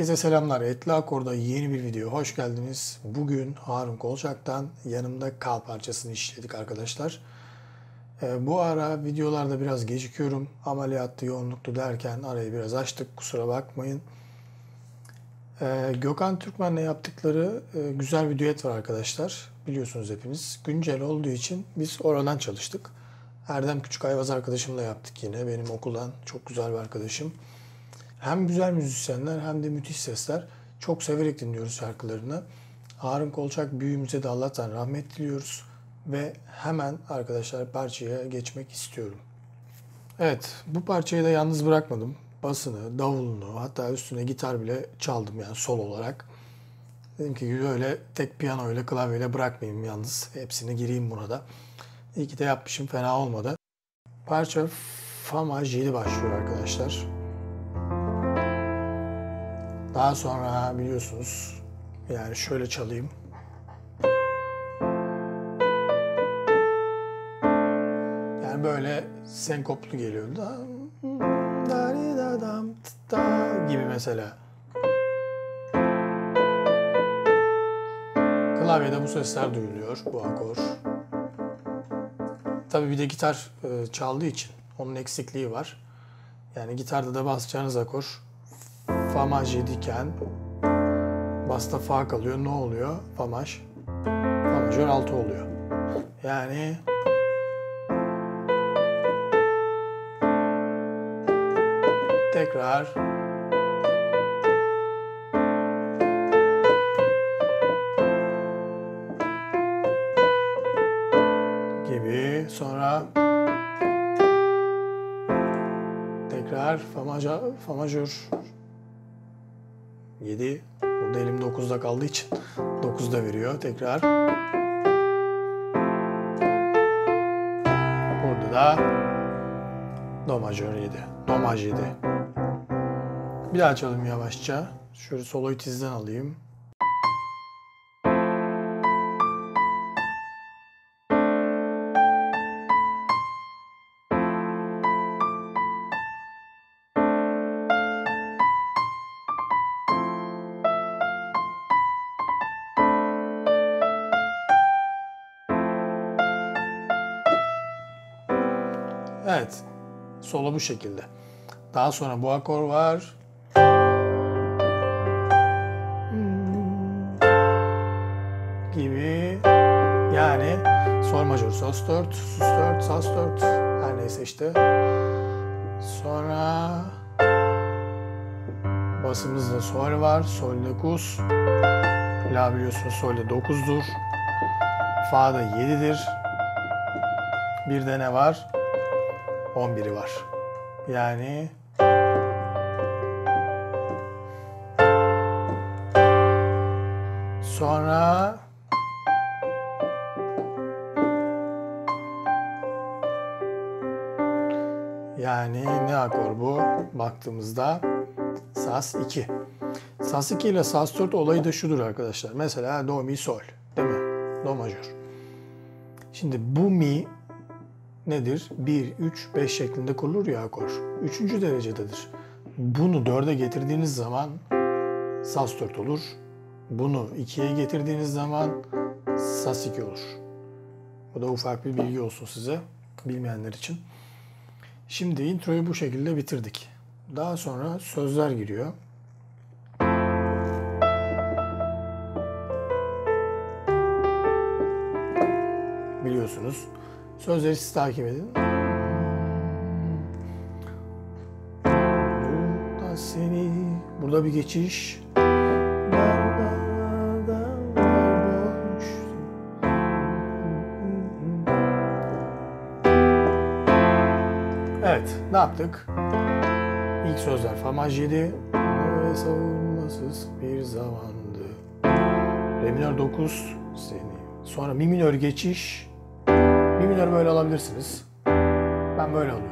Herkese selamlar. Etli Akor'da yeni bir video. Hoş geldiniz. Bugün Harun Kolçak'tan yanımda kal parçasını işledik arkadaşlar. Ee, bu ara videolarda biraz gecikiyorum. Ameliyattı, yoğunluktu derken arayı biraz açtık. Kusura bakmayın. Ee, Gökhan Türkmen'le yaptıkları e, güzel bir düet var arkadaşlar. Biliyorsunuz hepiniz. Güncel olduğu için biz oradan çalıştık. Erdem Küçük Ayvaz arkadaşımla yaptık yine. Benim okuldan çok güzel bir arkadaşım. Hem güzel müzisyenler hem de müthiş sesler. Çok severek dinliyoruz şarkılarını. Harun Kolçak büyüğümüze de Allah'tan rahmet diliyoruz. Ve hemen arkadaşlar parçaya geçmek istiyorum. Evet bu parçayı da yalnız bırakmadım. Basını, davulunu hatta üstüne gitar bile çaldım yani sol olarak. Dedim ki öyle tek piyano ile klavyeyle bırakmayayım yalnız. Hepsini gireyim buna da. İyi ki de yapmışım fena olmadı. Parça Fa majeli başlıyor arkadaşlar. Daha sonra biliyorsunuz yani şöyle çalayım. Yani böyle senkoplu geliyor. gibi mesela. Klavyede bu sesler duyuluyor bu akor. Tabii bir de gitar e, çaldığı için onun eksikliği var. Yani gitarda da basacağınız akor fa maj 7 iken basta fa kalıyor. Ne oluyor? Fa maj. Fa majör 6 oluyor. Yani tekrar gibi sonra tekrar fa majör, fa majör 7. Burada elim 9'da kaldığı için 9'da veriyor. Tekrar. Burada da Do majör 7. Do maj 7. Bir daha çalalım yavaşça. Şöyle soloyu tizden alayım. Evet. Solo bu şekilde. Daha sonra bu akor var. Gibi. Yani sol majör, sos 4, sus 4, sas 4. Her neyse işte. Sonra basımızda sol var. Sol 9. La biliyorsunuz solde 9'dur. Fa da 7'dir. Bir de ne var? 11'i var. Yani sonra yani ne akor bu? Baktığımızda Sas 2. Sas 2 ile Sas 4 olayı da şudur arkadaşlar. Mesela Do, Mi, Sol. Değil mi? Do majör. Şimdi bu Mi nedir? 1, 3, 5 şeklinde kurulur ya akor. Üçüncü derecededir. Bunu 4'e getirdiğiniz zaman Sas 4 olur. Bunu 2'ye getirdiğiniz zaman Sas 2 olur. Bu da ufak bir bilgi olsun size, bilmeyenler için. Şimdi introyu bu şekilde bitirdik. Daha sonra sözler giriyor. Biliyorsunuz. Sözleri siz takip edin. Burada seni, burada bir geçiş. Evet, ne yaptık? İlk sözler Famaj 7 ve savunmasız bir zamandı. Re minör 9 seni. Sonra mi minör geçiş. Mi minör böyle alabilirsiniz. Ben böyle alıyorum.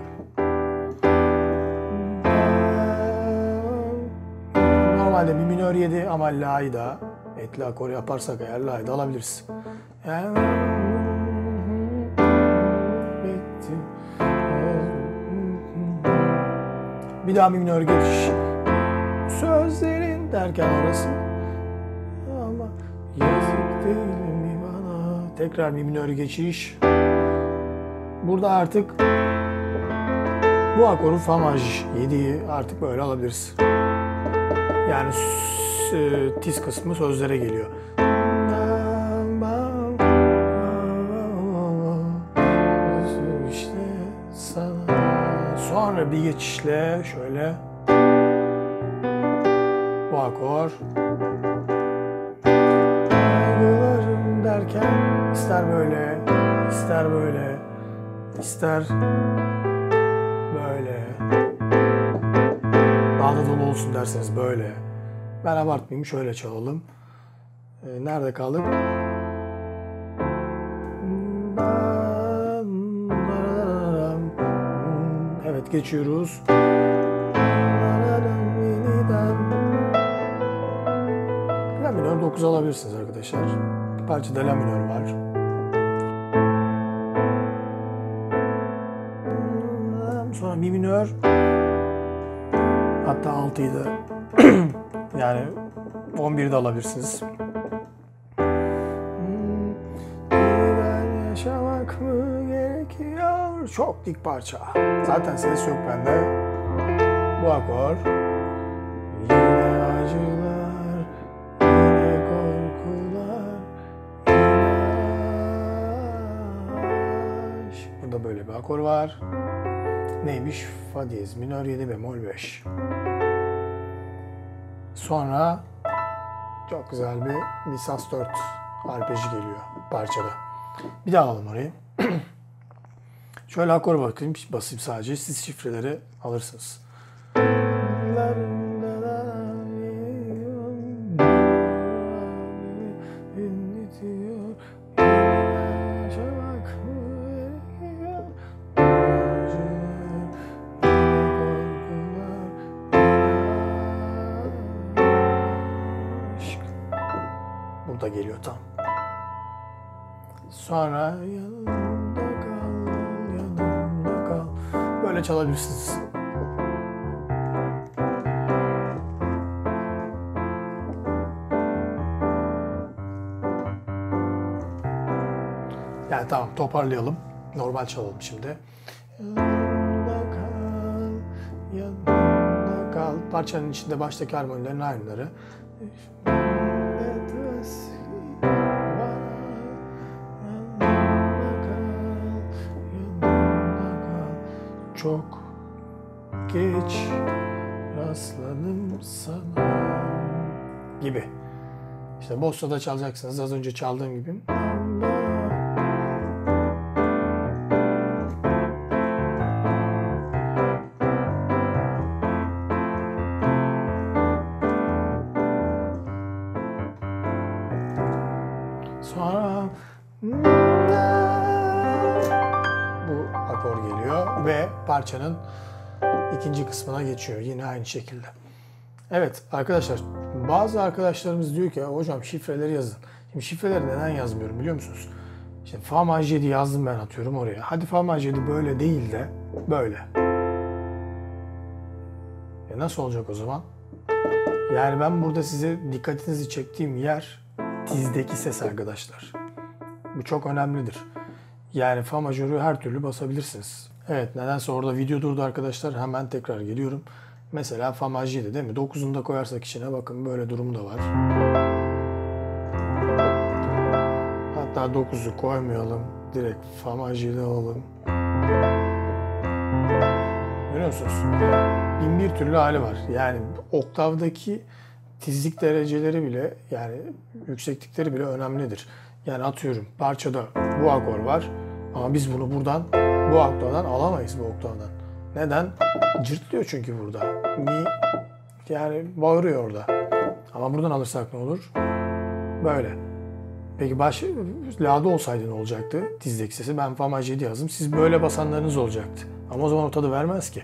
Normalde mi minör 7 ama la'yı da etli akor yaparsak eğer la'yı alabiliriz. Yani bir daha mi minör geçiş. Sözlerin derken orası ama yazık değil mi bana tekrar mi minör geçiş burada artık bu akoru fa maj 7'yi artık böyle alabiliriz. Yani s- tiz kısmı sözlere geliyor. Sonra bir geçişle şöyle bu akor. Derken ister böyle ister böyle ister böyle daha da dolu olsun derseniz böyle ben abartmayayım şöyle çalalım Ee, nerede kaldık Evet geçiyoruz. La minör 9 alabilirsiniz arkadaşlar. Bir parçada la minör var. Mi minör. Hatta 6'yı da yani 11'i de alabilirsiniz. Yaşamak mı gerekiyor? Çok dik parça. Zaten ses yok bende. Bu akor. Yine acılar, yine korkular, yine aşk. Burada böyle bir akor var. Neymiş? Fa diyez minör 7 bemol 5. Sonra çok güzel bir mi sas 4 arpeji geliyor parçada. Bir daha alalım orayı. Şöyle akor bakayım, basayım sadece. Siz şifreleri alırsınız. Geliyor tam. Sonra yanımda kal, yanımda kal. Böyle çalabilirsiniz. Yani tamam toparlayalım. Normal çalalım şimdi. Yanımda kal, yanımda kal. Parçanın içinde baştaki harmonilerin aynıları. Çok geç rastladım sana gibi. İşte Bossa'da çalacaksınız az önce çaldığım gibi. Sonra akor geliyor ve parçanın ikinci kısmına geçiyor yine aynı şekilde. Evet arkadaşlar bazı arkadaşlarımız diyor ki hocam şifreleri yazın. Şimdi şifreleri neden yazmıyorum biliyor musunuz? Şimdi fa maj 7 yazdım ben atıyorum oraya. Hadi fa maj 7 böyle değil de böyle. E nasıl olacak o zaman? Yani ben burada size dikkatinizi çektiğim yer tizdeki ses arkadaşlar. Bu çok önemlidir. Yani fa majörü her türlü basabilirsiniz. Evet nedense orada video durdu arkadaşlar. Hemen tekrar geliyorum. Mesela fa maj 7 değil mi? 9'unu da koyarsak içine bakın böyle durum da var. Hatta 9'u koymayalım. Direkt fa maj 7 alalım. Görüyor musunuz? Bin bir türlü hali var. Yani oktavdaki tizlik dereceleri bile yani yükseklikleri bile önemlidir. Yani atıyorum parçada bu akor var ama biz bunu buradan bu oktavdan alamayız bu oktavdan. Neden? Cırtlıyor çünkü burada. Mi yani bağırıyor orada. Ama buradan alırsak ne olur? Böyle. Peki baş la'da olsaydı ne olacaktı? Tizdeki sesi ben fa maj 7 yazdım. Siz böyle basanlarınız olacaktı. Ama o zaman o tadı vermez ki.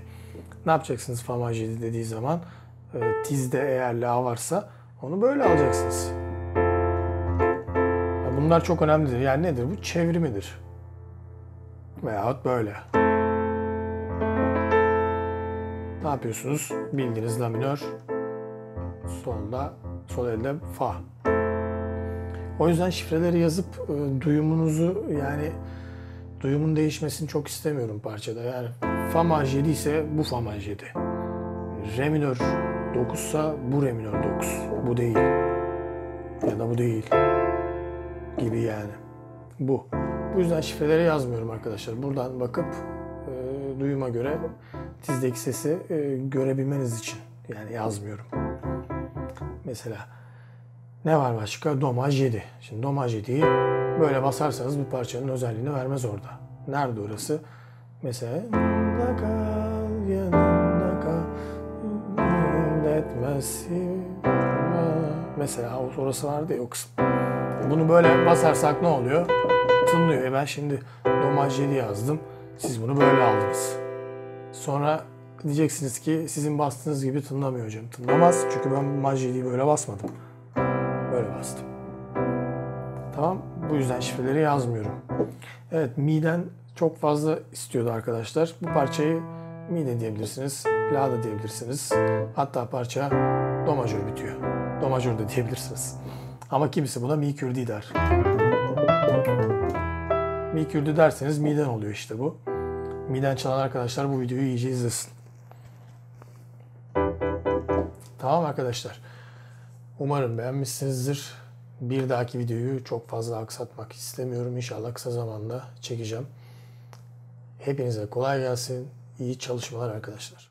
Ne yapacaksınız fa maj 7 dediği zaman? E, tizde eğer la varsa onu böyle alacaksınız. Bunlar çok önemlidir. Yani nedir bu? Çevrimidir. Veyahut böyle. Ne yapıyorsunuz? Bildiğiniz la minör solda sol elde fa. O yüzden şifreleri yazıp e, duyumunuzu yani duyumun değişmesini çok istemiyorum parçada. Yani fa majedi ise bu fa majedi. Re minör 9 ise bu re minör 9. Bu değil. Ya da bu değil. Gibi yani. Bu. Bu yüzden şifreleri yazmıyorum arkadaşlar. Buradan bakıp e, duyuma göre tizdeki sesi e, görebilmeniz için yani yazmıyorum. Mesela ne var başka? Do maj 7. Şimdi do maj 7'yi böyle basarsanız bir parçanın özelliğini vermez orada. Nerede orası? Mesela yanında kal, yanında kal. Mesela orası vardı ya o kısım. Bunu böyle basarsak ne oluyor? Tınlıyor. E ben şimdi do maj 7 yazdım. Siz bunu böyle aldınız. Sonra diyeceksiniz ki sizin bastığınız gibi tınlamıyor hocam. Tınlamaz çünkü ben maj 7'yi böyle basmadım. Böyle bastım. Tamam. Bu yüzden şifreleri yazmıyorum. Evet mi'den çok fazla istiyordu arkadaşlar. Bu parçayı mi de diyebilirsiniz. La da diyebilirsiniz. Hatta parça do majör bitiyor. Do majör de diyebilirsiniz. Ama kimisi buna mi kürdi der. Mi kürdi derseniz mi'den oluyor işte bu. Mi'den çalan arkadaşlar bu videoyu iyice izlesin. Tamam arkadaşlar. Umarım beğenmişsinizdir. Bir dahaki videoyu çok fazla aksatmak istemiyorum. İnşallah kısa zamanda çekeceğim. Hepinize kolay gelsin. İyi çalışmalar arkadaşlar.